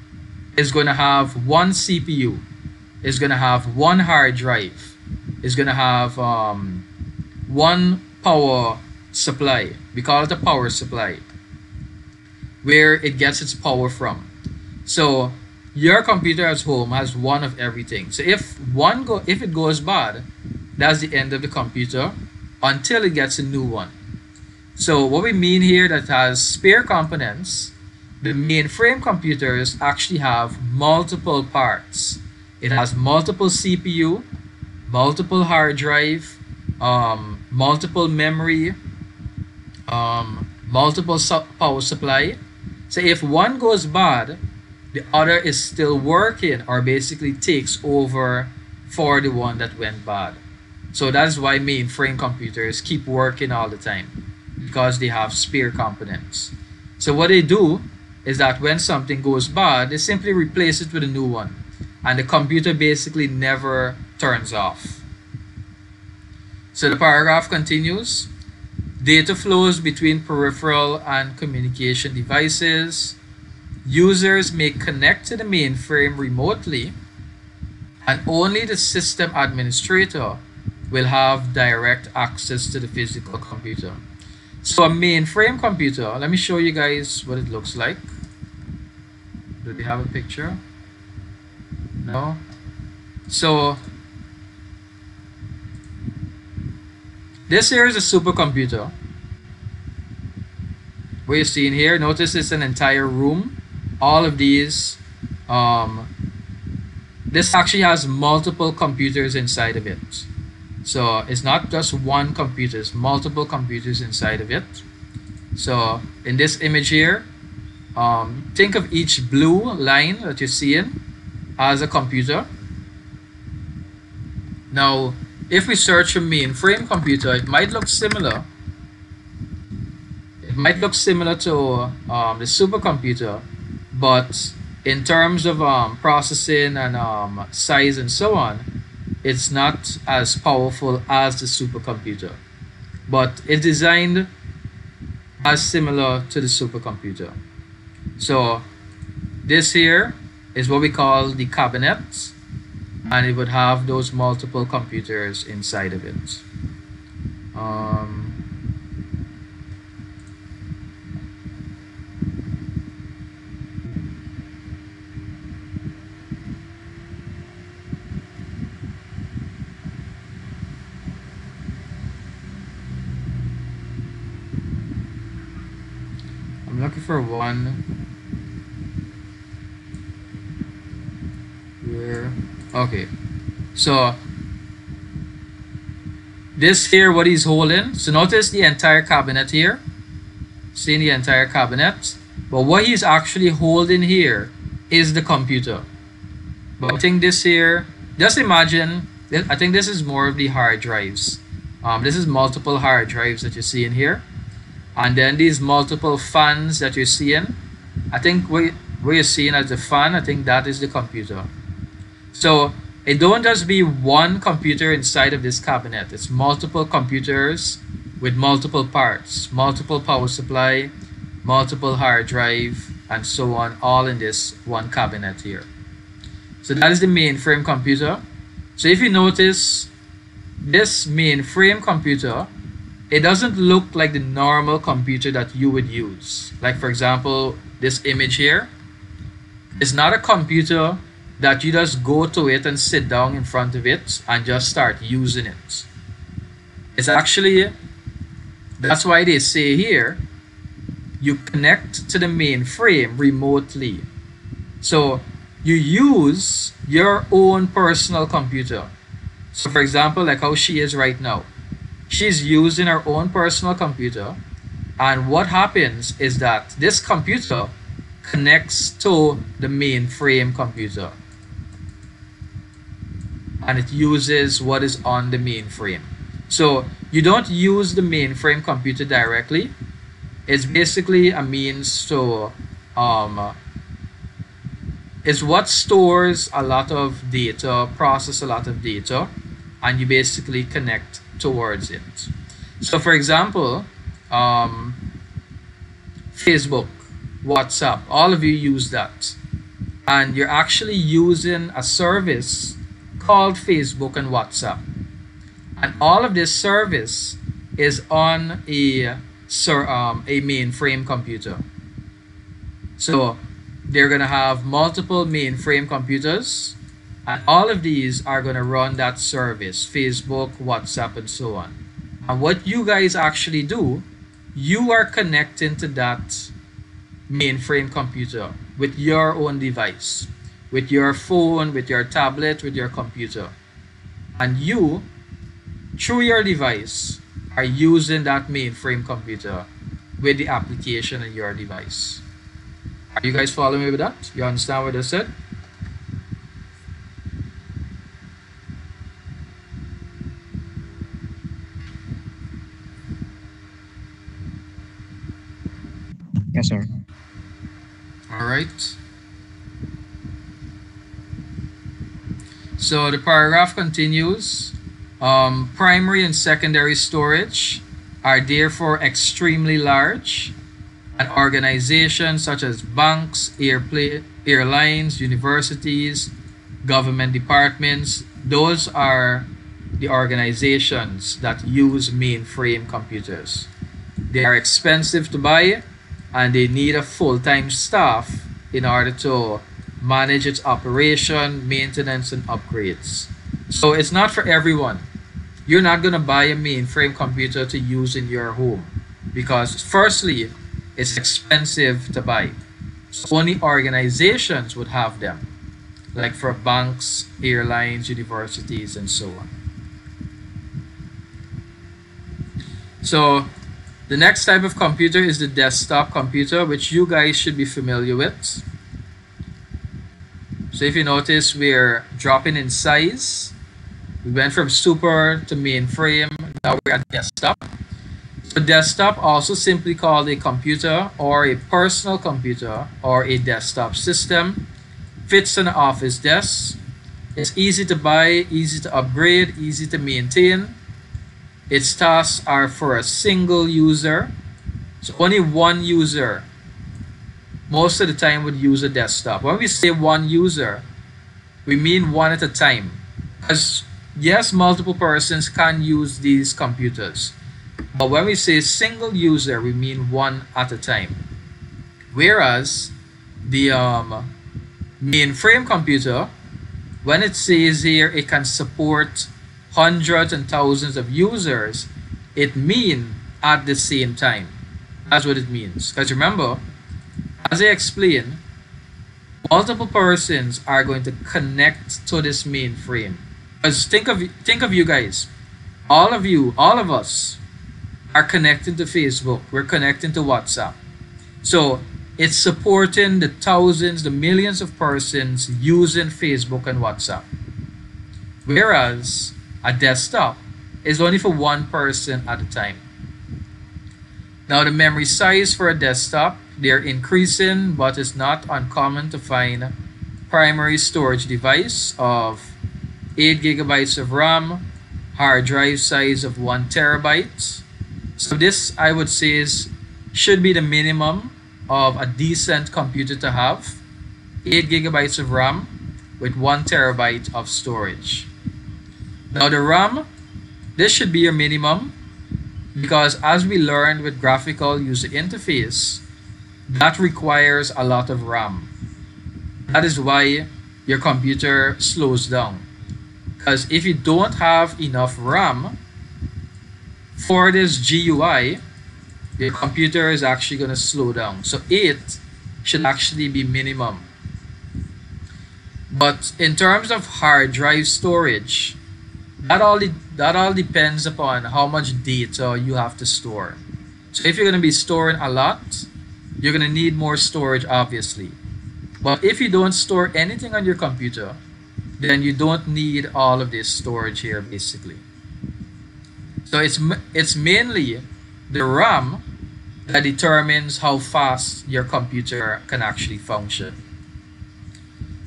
is going to have one CPU, is going to have one hard drive, is going to have um, one power supply. We call it a power supply, where it gets its power from. So your computer at home has one of everything. So if one go if it goes bad, that's the end of the computer until it gets a new one. So what we mean here that has spare components, the mainframe computers actually have multiple parts. It has multiple CPU, multiple hard drive, um, multiple memory, um, multiple power supply. So if one goes bad, the other is still working or basically takes over for the one that went bad. So that's why mainframe computers keep working all the time because they have spare components. So what they do is that when something goes bad, they simply replace it with a new one and the computer basically never turns off. So the paragraph continues. Data flows between peripheral and communication devices Users may connect to the mainframe remotely and only the system administrator will have direct access to the physical computer. So a mainframe computer, let me show you guys what it looks like. Do they have a picture? No? So this here is a supercomputer. What you're seeing here, notice it's an entire room all of these um, this actually has multiple computers inside of it. So it's not just one computer it's multiple computers inside of it. So in this image here um, think of each blue line that you're seeing as a computer. Now if we search a mainframe computer, it might look similar. It might look similar to um, the supercomputer, but in terms of um, processing and um, size and so on, it's not as powerful as the supercomputer. But it's designed as similar to the supercomputer. So this here is what we call the cabinet and it would have those multiple computers inside of it. Um, I'm looking for one. Where? Okay. So this here what he's holding. So notice the entire cabinet here. Seeing the entire cabinet? But what he's actually holding here is the computer. But I think this here just imagine I think this is more of the hard drives. Um, this is multiple hard drives that you see in here and then these multiple fans that you're seeing I think we what you're seeing as the fan I think that is the computer. So it don't just be one computer inside of this cabinet. It's multiple computers with multiple parts multiple power supply multiple hard drive and so on all in this one cabinet here. So that is the mainframe computer. So if you notice this mainframe computer it doesn't look like the normal computer that you would use. Like for example, this image here is not a computer that you just go to it and sit down in front of it and just start using it. It's actually, that's why they say here, you connect to the mainframe remotely. So you use your own personal computer. So for example, like how she is right now she's using her own personal computer and what happens is that this computer connects to the mainframe computer. And it uses what is on the mainframe. So you don't use the mainframe computer directly. It's basically a means to um, it's what stores a lot of data process a lot of data and you basically connect towards it. So for example, um, Facebook, WhatsApp, all of you use that. And you're actually using a service called Facebook and WhatsApp. And all of this service is on a, um, a mainframe computer. So they're going to have multiple mainframe computers and all of these are going to run that service Facebook, WhatsApp, and so on. And what you guys actually do, you are connecting to that mainframe computer with your own device, with your phone, with your tablet, with your computer. And you, through your device, are using that mainframe computer with the application in your device. Are you guys following me with that? You understand what I said? Yes, sir. All right. So the paragraph continues. Um, primary and secondary storage are therefore extremely large, and organizations such as banks, airplane, airlines, universities, government departments, those are the organizations that use mainframe computers. They are expensive to buy and they need a full-time staff in order to manage its operation, maintenance, and upgrades. So it's not for everyone. You're not going to buy a mainframe computer to use in your home because firstly, it's expensive to buy. So only organizations would have them, like for banks, airlines, universities, and so on. So the next type of computer is the desktop computer, which you guys should be familiar with. So if you notice, we're dropping in size. We went from super to mainframe. Now we're at desktop. So desktop, also simply called a computer or a personal computer or a desktop system, fits on an office desk. It's easy to buy, easy to upgrade, easy to maintain. Its tasks are for a single user. So only one user most of the time would use a desktop. When we say one user, we mean one at a time. Because yes, multiple persons can use these computers. But when we say single user, we mean one at a time. Whereas the um, mainframe computer, when it says here it can support hundreds and thousands of users, it means at the same time. That's what it means. Because remember, as I explained, multiple persons are going to connect to this mainframe. Because think of think of you guys, all of you, all of us, are connecting to Facebook. We're connecting to WhatsApp. So it's supporting the thousands, the millions of persons using Facebook and WhatsApp. Whereas a desktop is only for one person at a time. Now the memory size for a desktop, they're increasing, but it's not uncommon to find a primary storage device of 8 gigabytes of RAM, hard drive size of 1 terabyte. So this I would say is should be the minimum of a decent computer to have. 8 gigabytes of RAM with 1 terabyte of storage. Now the RAM, this should be your minimum because as we learned with graphical user interface, that requires a lot of RAM. That is why your computer slows down. Because if you don't have enough RAM for this GUI, your computer is actually going to slow down. So 8 should actually be minimum. But in terms of hard drive storage, that all that all depends upon how much data you have to store. So if you're going to be storing a lot, you're going to need more storage obviously. But if you don't store anything on your computer, then you don't need all of this storage here basically. So it's it's mainly the RAM that determines how fast your computer can actually function.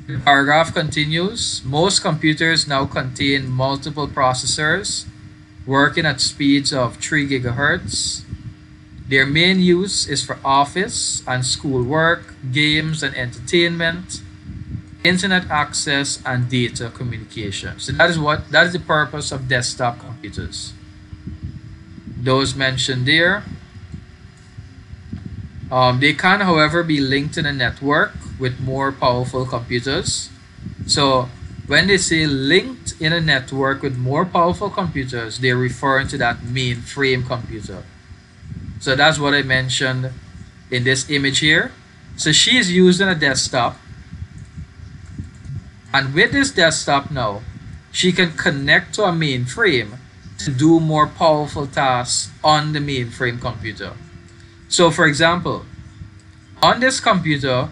The paragraph continues. Most computers now contain multiple processors working at speeds of 3 gigahertz. Their main use is for office and school work, games and entertainment, internet access and data communication. So that is what that is the purpose of desktop computers. Those mentioned there. Um, they can, however, be linked in a network with more powerful computers. So when they say linked in a network with more powerful computers, they're referring to that mainframe computer. So that's what I mentioned in this image here. So she is using a desktop. And with this desktop now, she can connect to a mainframe to do more powerful tasks on the mainframe computer. So for example, on this computer,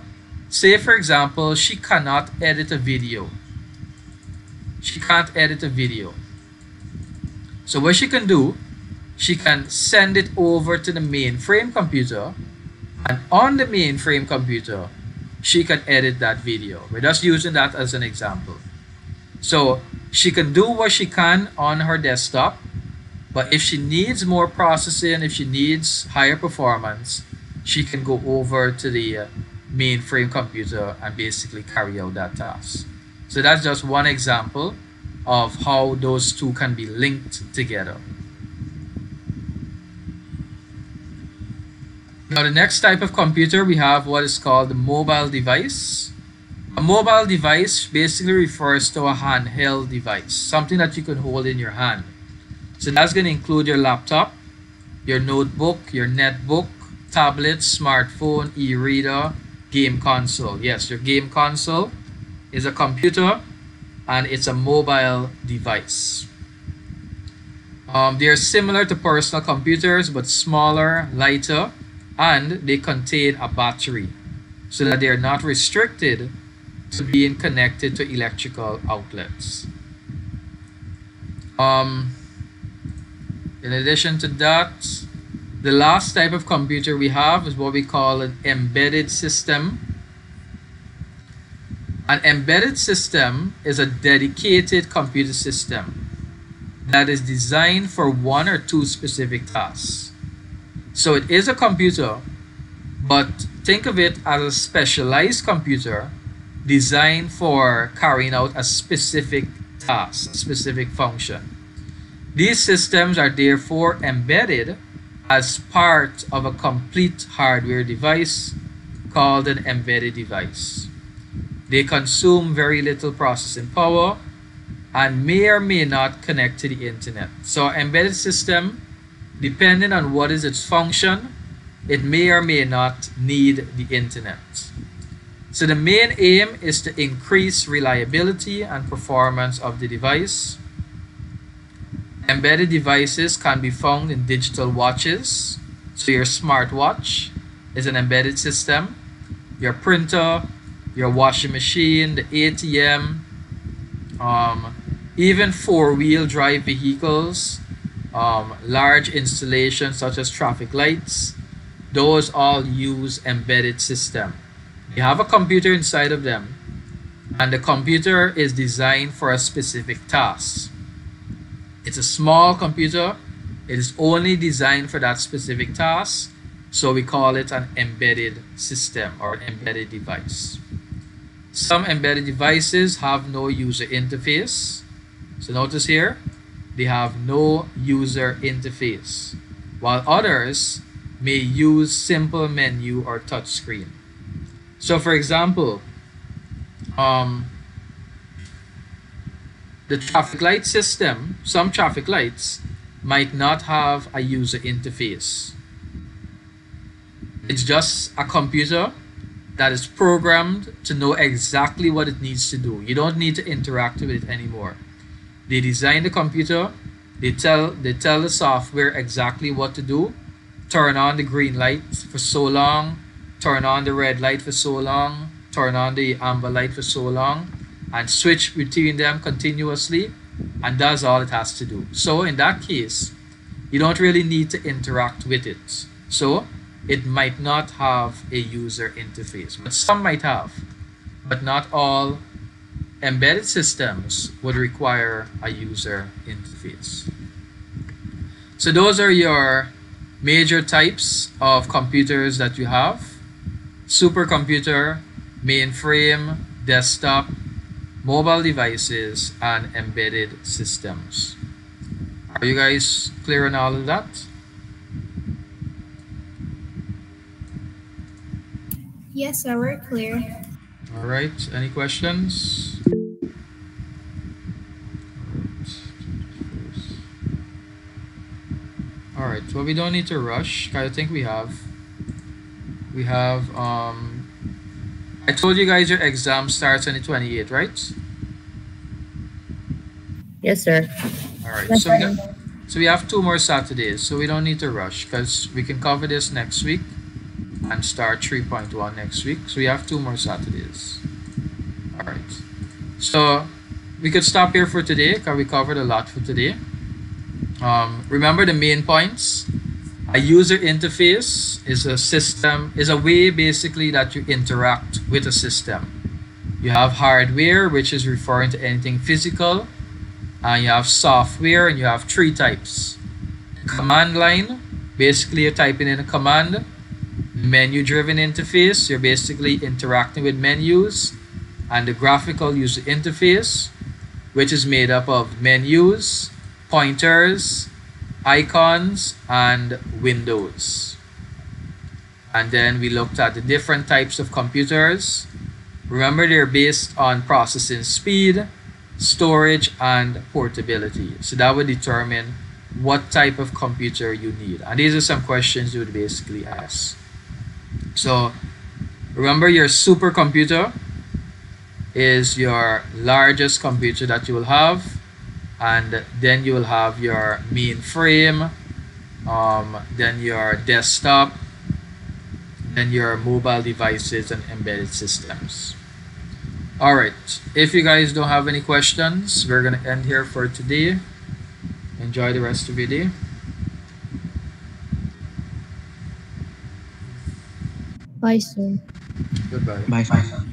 say for example, she cannot edit a video. She can't edit a video. So what she can do, she can send it over to the mainframe computer and on the mainframe computer, she can edit that video. We're just using that as an example. So she can do what she can on her desktop, but if she needs more processing, if she needs higher performance, she can go over to the uh, mainframe computer and basically carry out that task. So that's just one example of how those two can be linked together. Now the next type of computer we have what is called a mobile device. A mobile device basically refers to a handheld device, something that you can hold in your hand. So that's going to include your laptop, your notebook, your netbook, tablet, smartphone, e-reader, game console. Yes, your game console is a computer and it's a mobile device. Um, they're similar to personal computers but smaller, lighter, and they contain a battery so that they're not restricted to being connected to electrical outlets. Um, in addition to that, the last type of computer we have is what we call an embedded system. An embedded system is a dedicated computer system that is designed for one or two specific tasks. So it is a computer, but think of it as a specialized computer designed for carrying out a specific task, a specific function. These systems are therefore embedded as part of a complete hardware device called an embedded device. They consume very little processing power and may or may not connect to the internet. So embedded system, depending on what is its function, it may or may not need the internet. So the main aim is to increase reliability and performance of the device. Embedded devices can be found in digital watches. So your smartwatch is an embedded system. Your printer, your washing machine, the ATM, um, even four-wheel drive vehicles, um, large installations such as traffic lights, those all use embedded system. You have a computer inside of them, and the computer is designed for a specific task. It's a small computer. It is only designed for that specific task, so we call it an embedded system or embedded device. Some embedded devices have no user interface. So notice here, they have no user interface, while others may use simple menu or touch screen. So for example, um, the traffic light system, some traffic lights might not have a user interface. It's just a computer that is programmed to know exactly what it needs to do. You don't need to interact with it anymore. They design the computer, they tell they tell the software exactly what to do. Turn on the green light for so long, turn on the red light for so long, turn on the amber light for so long, and switch between them continuously, and does all it has to do. So in that case, you don't really need to interact with it. So it might not have a user interface, but some might have, but not all embedded systems would require a user interface. So those are your major types of computers that you have supercomputer, mainframe, desktop, mobile devices, and embedded systems. Are you guys clear on all of that? Yes, sir, we're clear. All right, any questions? All right, well, we don't need to rush. I think we have we have um I told you guys your exam starts on the 28th, right? Yes, sir. All right. Yes, So we, got, so we have two more Saturdays, so we don't need to rush because we can cover this next week and start 3.1 next week. So we have two more Saturdays. All right. So we could stop here for today because we covered a lot for today. Um, remember the main points. A user interface is a system, is a way basically that you interact with a system. You have hardware, which is referring to anything physical, and you have software, and you have three types. Command line, basically you're typing in a command. Menu driven interface, you're basically interacting with menus. And the graphical user interface, which is made up of menus, pointers, icons and windows. And then we looked at the different types of computers. Remember, they're based on processing speed, storage, and portability. So that would determine what type of computer you need. And these are some questions you would basically ask. So remember, your supercomputer is your largest computer that you will have and then you will have your mainframe um, then your desktop then your mobile devices and embedded systems all right. If you guys don't have any questions we're gonna end here for today. Enjoy the rest of your day. Bye sir. Goodbye. Bye, bye.